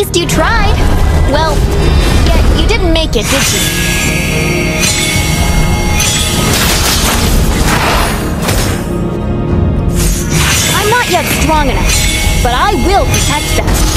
least you tried. Well, yet you didn't make it, did you? I'm not yet strong enough, but I will protect them.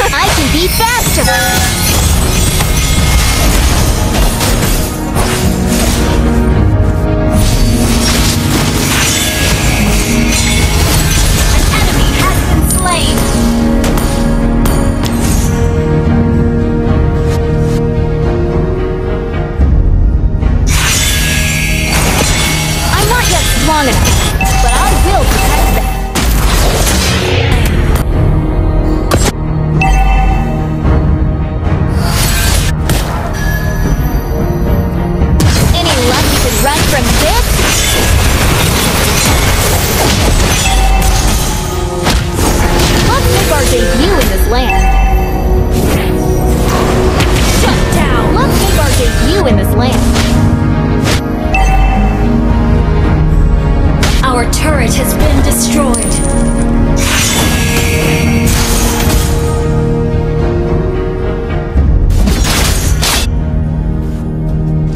I can be faster! turret has been destroyed.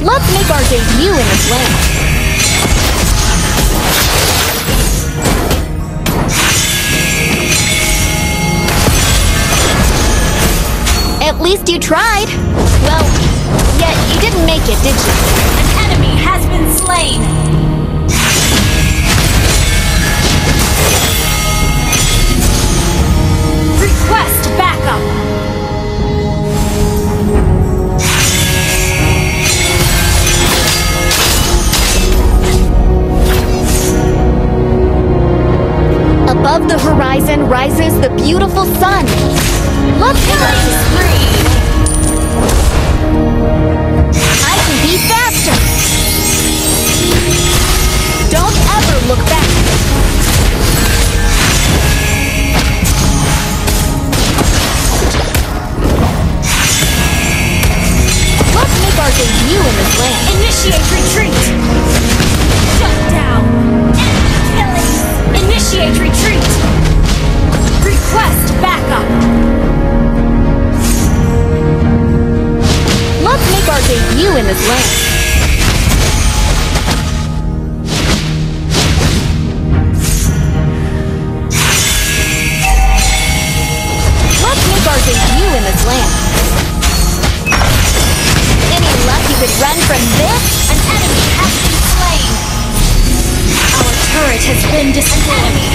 Let's make our debut in this land. At least you tried. Well, yet you didn't make it, did you? An enemy has been slain. you in this land. run from this, an enemy has been slain. Our turret has been destroyed.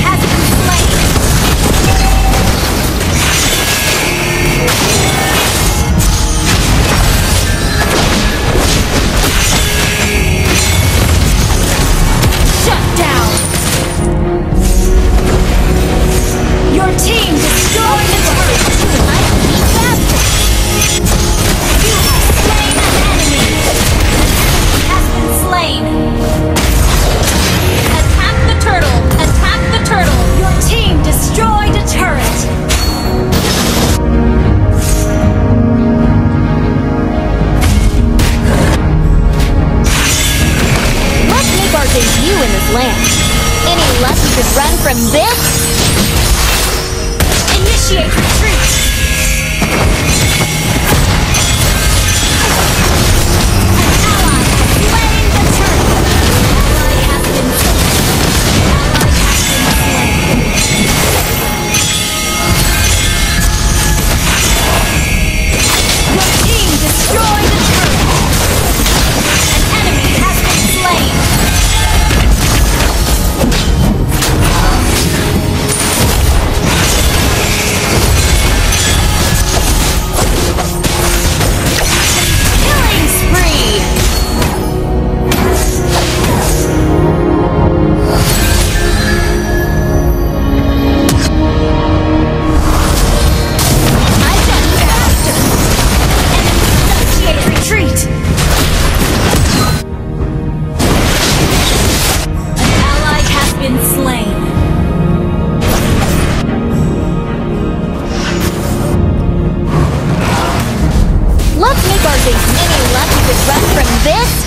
this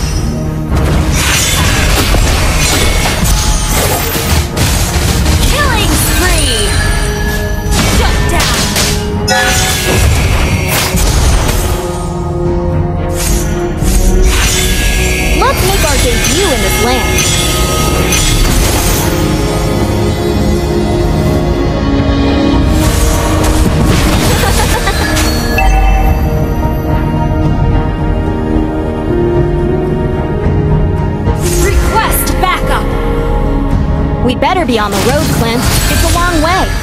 better be on the road, Clint. It's a long way.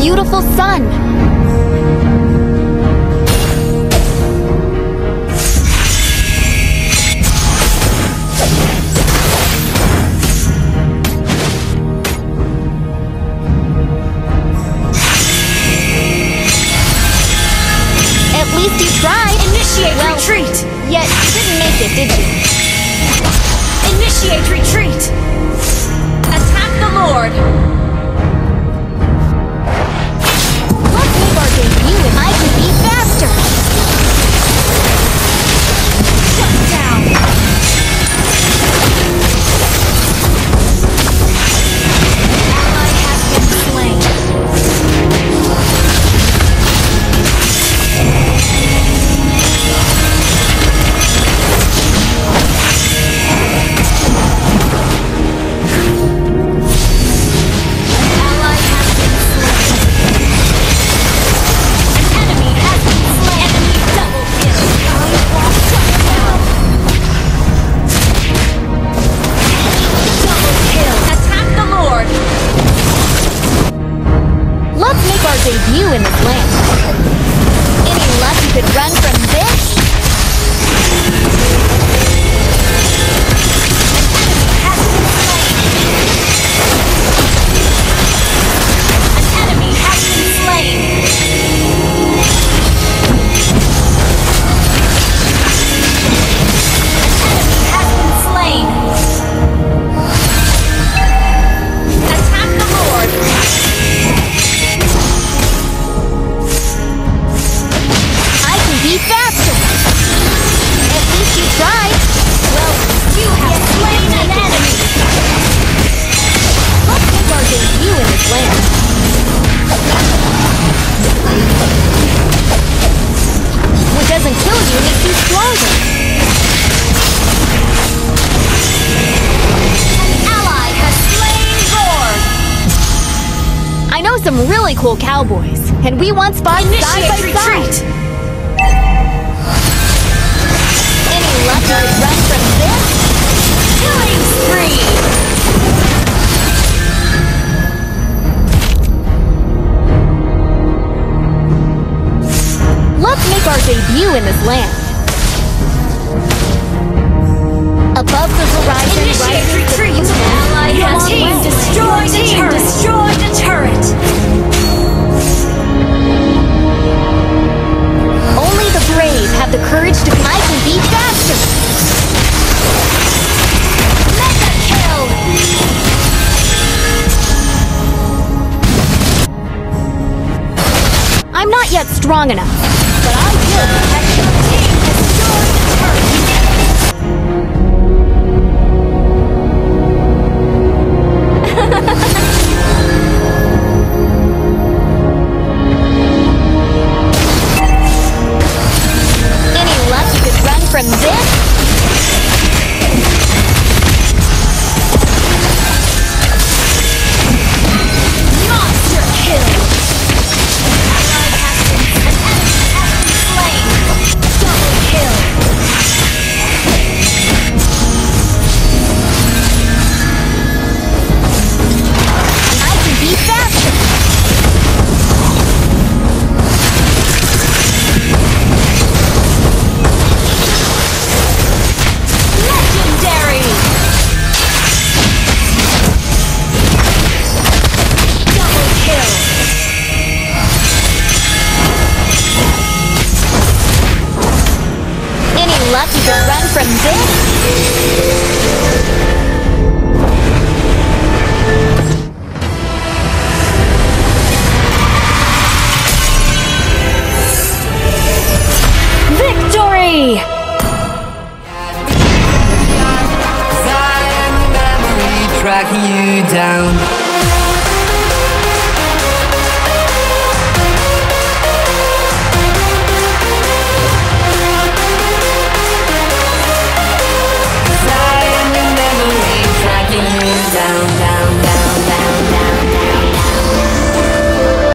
beautiful sun. some really cool cowboys, and we want fought Initiate side by retreat. side. Any luck to run from this? Killing spree! Let's make our debut in this land. strong enough. But I. down.